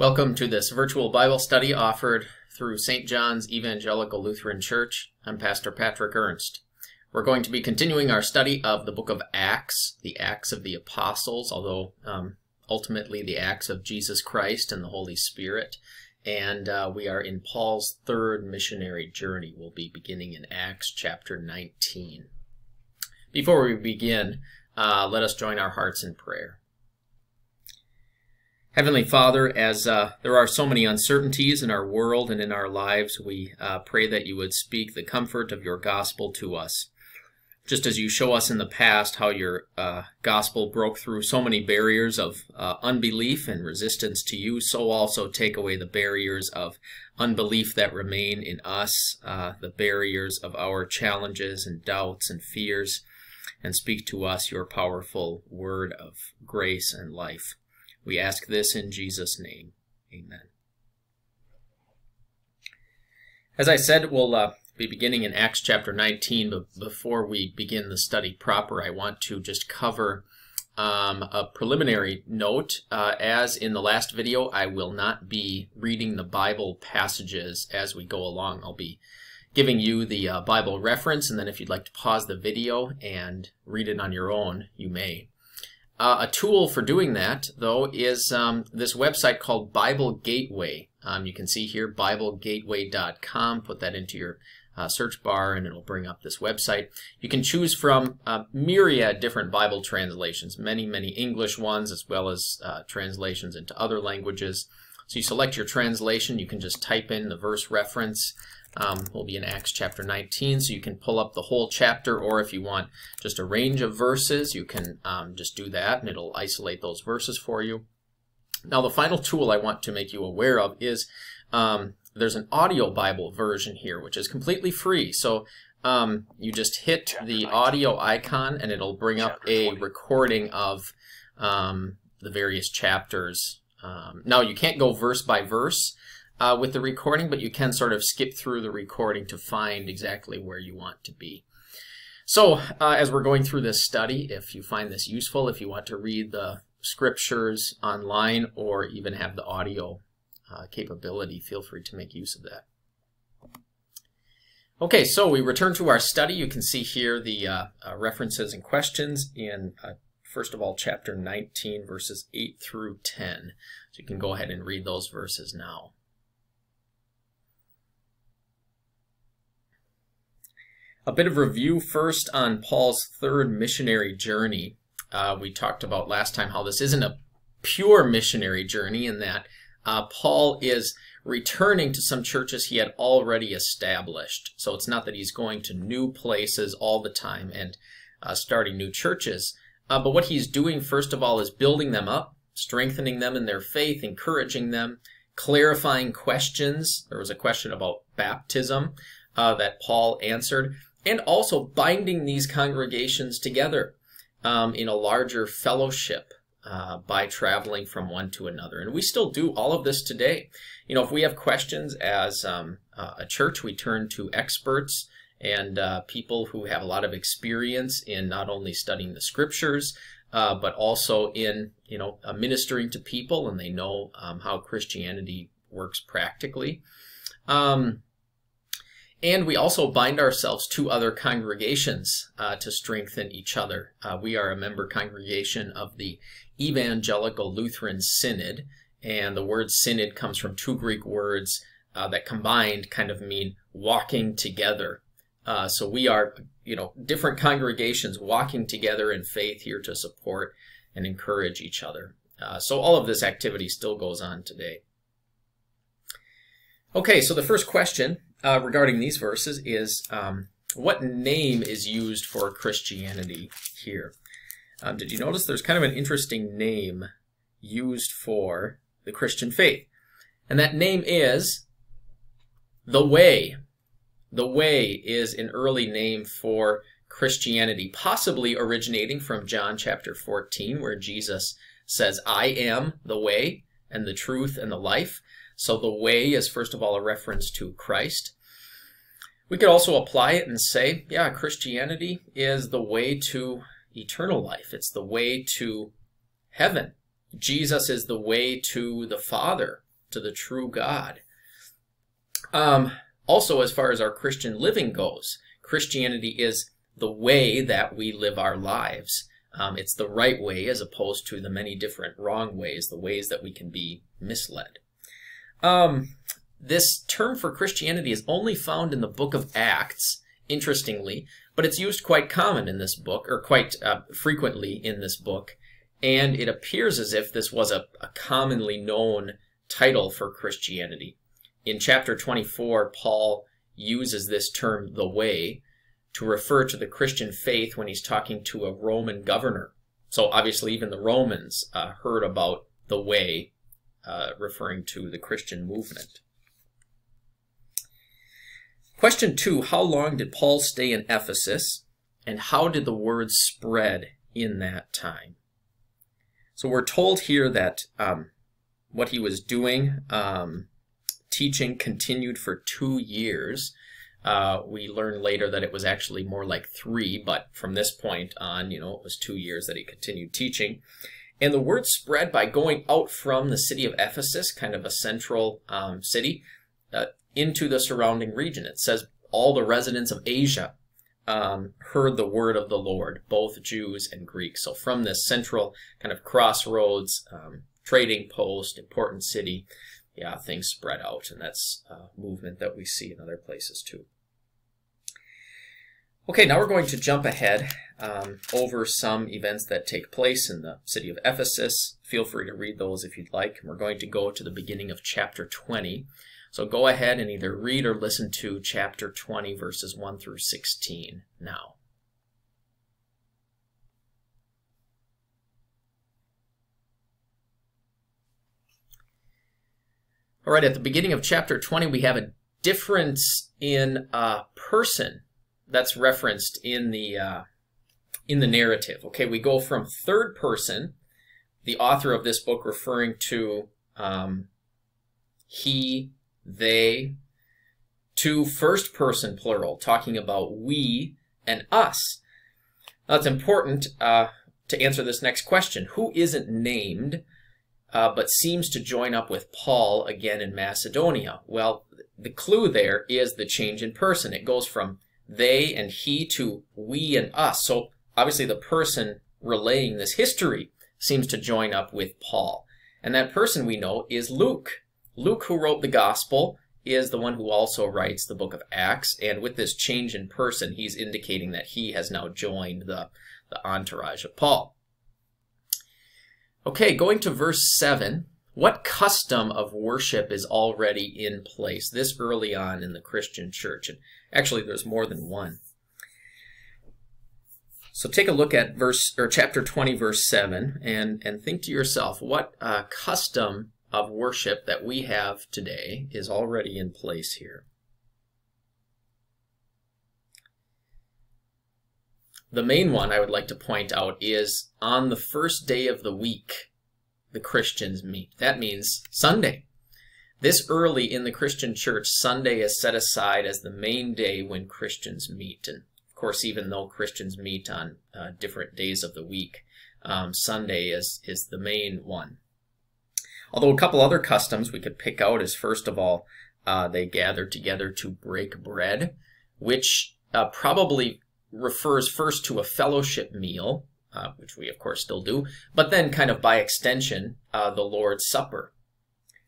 Welcome to this virtual Bible study offered through St. John's Evangelical Lutheran Church. I'm Pastor Patrick Ernst. We're going to be continuing our study of the book of Acts, the Acts of the Apostles, although um, ultimately the Acts of Jesus Christ and the Holy Spirit. And uh, we are in Paul's third missionary journey. We'll be beginning in Acts chapter 19. Before we begin, uh, let us join our hearts in prayer. Heavenly Father, as uh, there are so many uncertainties in our world and in our lives, we uh, pray that you would speak the comfort of your gospel to us. Just as you show us in the past how your uh, gospel broke through so many barriers of uh, unbelief and resistance to you, so also take away the barriers of unbelief that remain in us, uh, the barriers of our challenges and doubts and fears, and speak to us your powerful word of grace and life. We ask this in Jesus' name. Amen. As I said, we'll uh, be beginning in Acts chapter 19, but before we begin the study proper, I want to just cover um, a preliminary note. Uh, as in the last video, I will not be reading the Bible passages as we go along. I'll be giving you the uh, Bible reference, and then if you'd like to pause the video and read it on your own, you may. Uh, a tool for doing that, though, is um, this website called Bible Gateway. Um, you can see here, BibleGateway.com. Put that into your uh, search bar and it'll bring up this website. You can choose from myriad different Bible translations, many, many English ones, as well as uh, translations into other languages. So you select your translation, you can just type in the verse reference, um, will be in Acts chapter 19, so you can pull up the whole chapter, or if you want just a range of verses, you can um, just do that, and it'll isolate those verses for you. Now, the final tool I want to make you aware of is um, there's an audio Bible version here, which is completely free. So um, you just hit the audio icon, and it'll bring up a recording of um, the various chapters. Um, now, you can't go verse by verse, uh, with the recording, but you can sort of skip through the recording to find exactly where you want to be. So uh, as we're going through this study, if you find this useful, if you want to read the scriptures online or even have the audio uh, capability, feel free to make use of that. Okay, so we return to our study. You can see here the uh, uh, references and questions in, uh, first of all, chapter 19, verses 8 through 10. So you can go ahead and read those verses now. A bit of review first on Paul's third missionary journey. Uh, we talked about last time how this isn't a pure missionary journey in that uh, Paul is returning to some churches he had already established. So it's not that he's going to new places all the time and uh, starting new churches. Uh, but what he's doing, first of all, is building them up, strengthening them in their faith, encouraging them, clarifying questions. There was a question about baptism uh, that Paul answered and also binding these congregations together um, in a larger fellowship uh, by traveling from one to another. And we still do all of this today. You know, if we have questions as um, a church, we turn to experts and uh, people who have a lot of experience in not only studying the scriptures, uh, but also in, you know, uh, ministering to people and they know um, how Christianity works practically. Um, and we also bind ourselves to other congregations uh, to strengthen each other. Uh, we are a member congregation of the Evangelical Lutheran Synod, and the word synod comes from two Greek words uh, that combined kind of mean walking together. Uh, so we are, you know, different congregations walking together in faith here to support and encourage each other. Uh, so all of this activity still goes on today. Okay, so the first question uh, regarding these verses is um, what name is used for Christianity here? Um, did you notice there's kind of an interesting name used for the Christian faith? And that name is the Way. The Way is an early name for Christianity, possibly originating from John chapter 14, where Jesus says, I am the way and the truth and the life. So the way is first of all a reference to Christ. We could also apply it and say, yeah, Christianity is the way to eternal life. It's the way to heaven. Jesus is the way to the Father. to the true God. Um, also, as far as our Christian living goes, Christianity is the way that we live our lives. Um, it's the right way as opposed to the many different wrong ways, the ways that we can be misled. Um, this term for Christianity is only found in the book of Acts, interestingly, but it's used quite common in this book, or quite uh, frequently in this book, and it appears as if this was a, a commonly known title for Christianity. In chapter 24, Paul uses this term, the way, to refer to the Christian faith when he's talking to a Roman governor. So obviously, even the Romans uh, heard about the way, uh, referring to the Christian movement. Question two How long did Paul stay in Ephesus, and how did the word spread in that time? So we're told here that um, what he was doing, um, teaching, continued for two years. Uh, we learn later that it was actually more like three, but from this point on, you know, it was two years that he continued teaching. And the word spread by going out from the city of Ephesus, kind of a central um, city, uh, into the surrounding region. It says all the residents of Asia um, heard the word of the Lord, both Jews and Greeks. So from this central kind of crossroads, um, trading post, important city, yeah, things spread out, and that's a movement that we see in other places too. Okay, now we're going to jump ahead um, over some events that take place in the city of Ephesus. Feel free to read those if you'd like. We're going to go to the beginning of chapter 20. So go ahead and either read or listen to chapter 20, verses 1 through 16 now. All right, at the beginning of chapter 20, we have a difference in a person that's referenced in the uh, in the narrative. Okay, we go from third person, the author of this book referring to um, he, they, to first person plural, talking about we and us. Now, important uh, to answer this next question. Who isn't named, uh, but seems to join up with Paul again in Macedonia? Well, the clue there is the change in person. It goes from they and he to we and us. So obviously the person relaying this history seems to join up with Paul. And that person we know is Luke. Luke, who wrote the gospel, is the one who also writes the book of Acts. And with this change in person, he's indicating that he has now joined the, the entourage of Paul. Okay, going to verse 7. What custom of worship is already in place this early on in the Christian church? And actually, there's more than one. So take a look at verse or chapter 20, verse 7, and, and think to yourself what uh, custom of worship that we have today is already in place here. The main one I would like to point out is on the first day of the week, the Christians meet. That means Sunday. This early in the Christian church, Sunday is set aside as the main day when Christians meet. And of course, even though Christians meet on uh, different days of the week, um, Sunday is, is the main one. Although a couple other customs we could pick out is first of all, uh, they gather together to break bread, which uh, probably refers first to a fellowship meal, uh, which we of course still do, but then kind of by extension, uh, the Lord's Supper.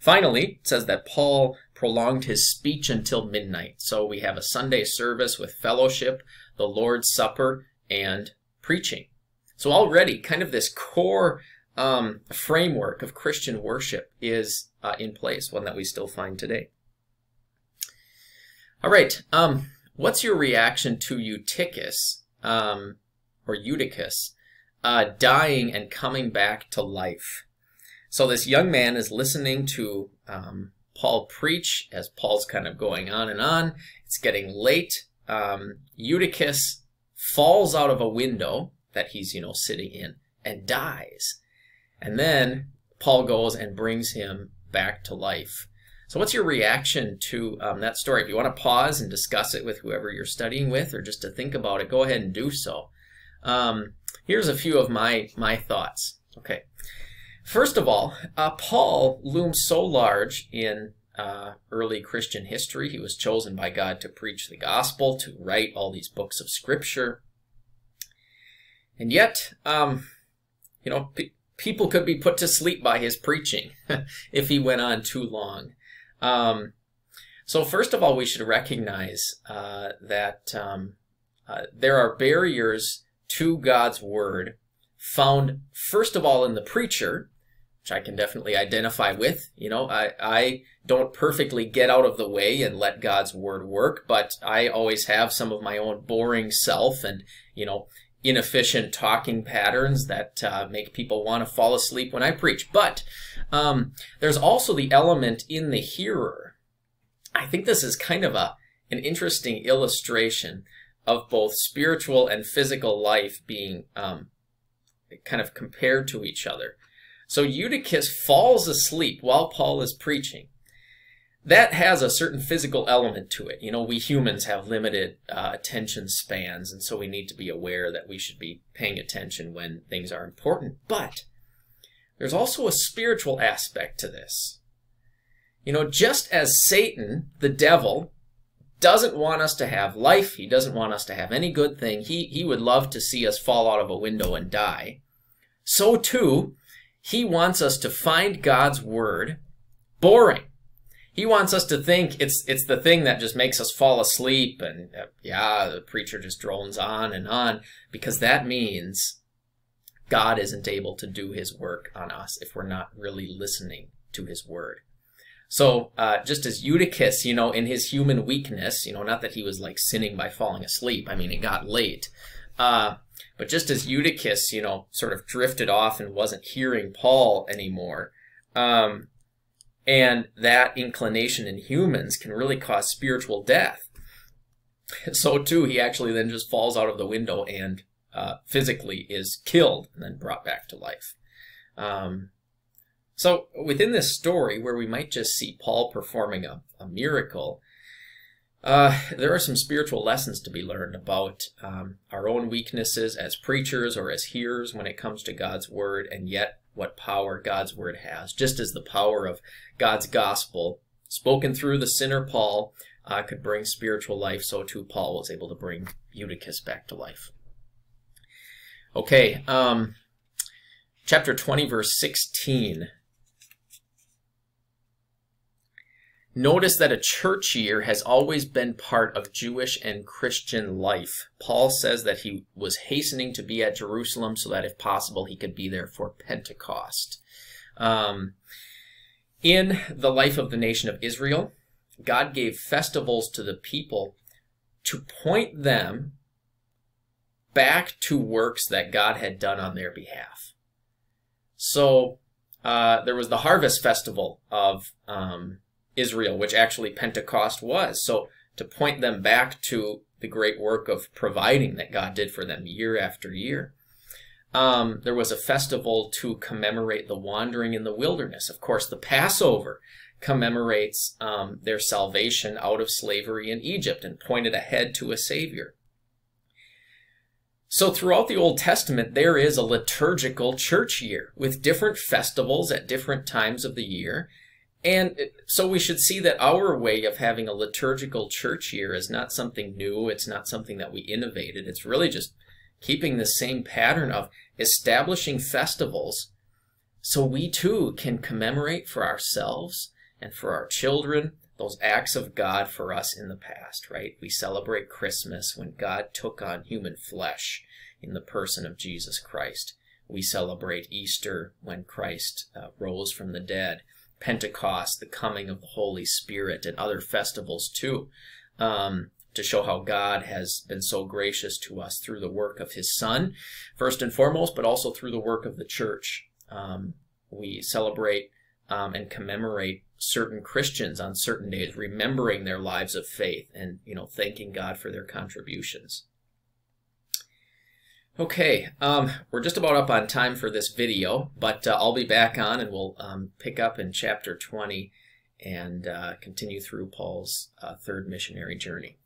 Finally, it says that Paul prolonged his speech until midnight. So we have a Sunday service with fellowship, the Lord's Supper, and preaching. So already, kind of this core um, framework of Christian worship is uh, in place, one that we still find today. All right, um, what's your reaction to Eutychus, um, or Eutychus, uh, dying and coming back to life? So this young man is listening to um, Paul preach as Paul's kind of going on and on. It's getting late. Um, Eutychus falls out of a window that he's, you know, sitting in and dies. And then Paul goes and brings him back to life. So what's your reaction to um, that story? If you want to pause and discuss it with whoever you're studying with or just to think about it, go ahead and do so. Um, here's a few of my, my thoughts. Okay. First of all, uh, Paul looms so large in uh, early Christian history. He was chosen by God to preach the gospel, to write all these books of scripture. And yet, um, you know, pe people could be put to sleep by his preaching if he went on too long. Um, so first of all, we should recognize uh, that um, uh, there are barriers to God's word found first of all in the preacher, which I can definitely identify with. You know, I, I don't perfectly get out of the way and let God's word work, but I always have some of my own boring self and, you know, inefficient talking patterns that uh, make people want to fall asleep when I preach. But um, there's also the element in the hearer. I think this is kind of a an interesting illustration of both spiritual and physical life being um, kind of compared to each other. So Eutychus falls asleep while Paul is preaching. That has a certain physical element to it. You know, we humans have limited uh, attention spans, and so we need to be aware that we should be paying attention when things are important. But there's also a spiritual aspect to this. You know, just as Satan, the devil, doesn't want us to have life. He doesn't want us to have any good thing. He, he would love to see us fall out of a window and die. So too, he wants us to find God's word boring. He wants us to think it's it's the thing that just makes us fall asleep and uh, yeah, the preacher just drones on and on because that means God isn't able to do his work on us if we're not really listening to his word. So uh, just as Eutychus, you know, in his human weakness, you know, not that he was like sinning by falling asleep. I mean, it got late. Uh, but just as Eutychus, you know, sort of drifted off and wasn't hearing Paul anymore, um, and that inclination in humans can really cause spiritual death. So too, he actually then just falls out of the window and uh, physically is killed and then brought back to life. Um, so within this story, where we might just see Paul performing a, a miracle, uh, there are some spiritual lessons to be learned about um, our own weaknesses as preachers or as hearers when it comes to God's word, and yet what power God's word has. Just as the power of God's gospel, spoken through the sinner Paul, uh, could bring spiritual life, so too Paul was able to bring Eutychus back to life. Okay, um, chapter 20, verse 16. Notice that a church year has always been part of Jewish and Christian life. Paul says that he was hastening to be at Jerusalem so that if possible he could be there for Pentecost. Um, in the life of the nation of Israel, God gave festivals to the people to point them back to works that God had done on their behalf. So uh, there was the harvest festival of um, Israel, which actually Pentecost was. So to point them back to the great work of providing that God did for them year after year. Um, there was a festival to commemorate the wandering in the wilderness. Of course, the Passover commemorates um, their salvation out of slavery in Egypt and pointed ahead to a Savior. So throughout the Old Testament, there is a liturgical church year with different festivals at different times of the year and so we should see that our way of having a liturgical church year is not something new. It's not something that we innovated. It's really just keeping the same pattern of establishing festivals so we too can commemorate for ourselves and for our children those acts of God for us in the past, right? We celebrate Christmas when God took on human flesh in the person of Jesus Christ. We celebrate Easter when Christ uh, rose from the dead. Pentecost, the coming of the Holy Spirit, and other festivals too, um, to show how God has been so gracious to us through the work of His Son, first and foremost, but also through the work of the church. Um, we celebrate um, and commemorate certain Christians on certain days, remembering their lives of faith and you know thanking God for their contributions. Okay, um, we're just about up on time for this video, but uh, I'll be back on and we'll um, pick up in chapter 20 and uh, continue through Paul's uh, third missionary journey.